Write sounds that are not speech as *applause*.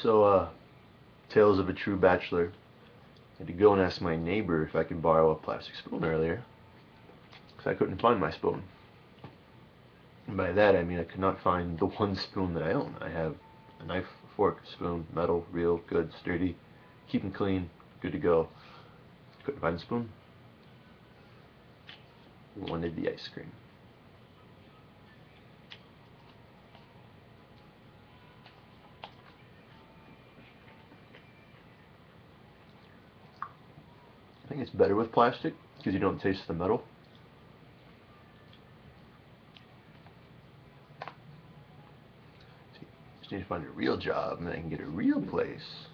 So, uh, Tales of a True Bachelor. I had to go and ask my neighbor if I could borrow a plastic spoon earlier. Because I couldn't find my spoon. And by that I mean I could not find the *laughs* one spoon that I own. I have a knife, a fork, a spoon, metal, real, good, sturdy, keep them clean, good to go. Couldn't find the spoon. Wanted the ice cream. I think it's better with plastic because you don't taste the metal. Just need to find a real job and then I can get a real place.